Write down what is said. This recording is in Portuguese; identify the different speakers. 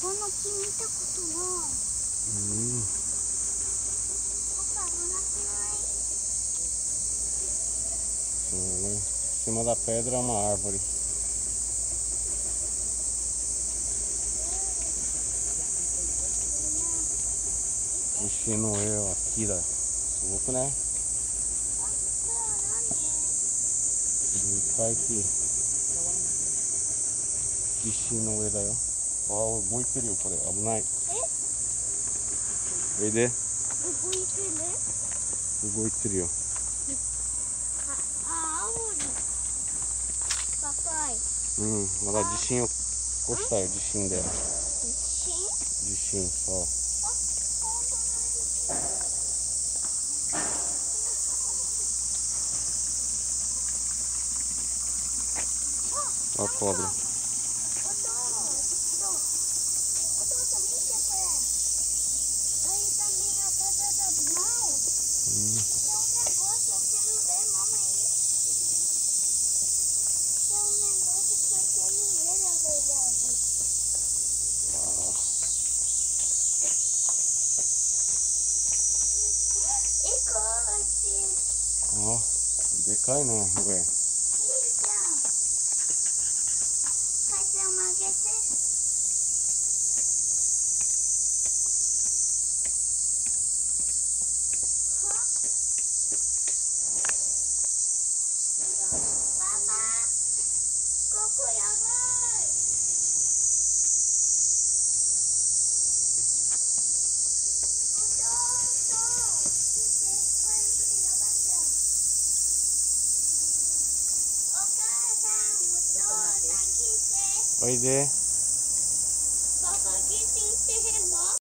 Speaker 1: この木見たことない。
Speaker 2: Hum,
Speaker 1: ここ危なくない
Speaker 2: né? Em cima da pedra é uma árvore. Enchendo eu aqui da suco, né?
Speaker 1: E
Speaker 2: cai aqui. Enchendo eu daí, ó. Ó, muito perigo, falei, abunai. E é? de? Muito né? perigo. Muito perigo. Hum, olha
Speaker 1: lá, de
Speaker 2: eu Gostar de chinho
Speaker 1: dela. De chinho? ó.
Speaker 2: Ó a cobra. Hum. Ó, decai não, velho.
Speaker 1: Então, fazer uma vez. Papai, cocoyava.
Speaker 2: おいで。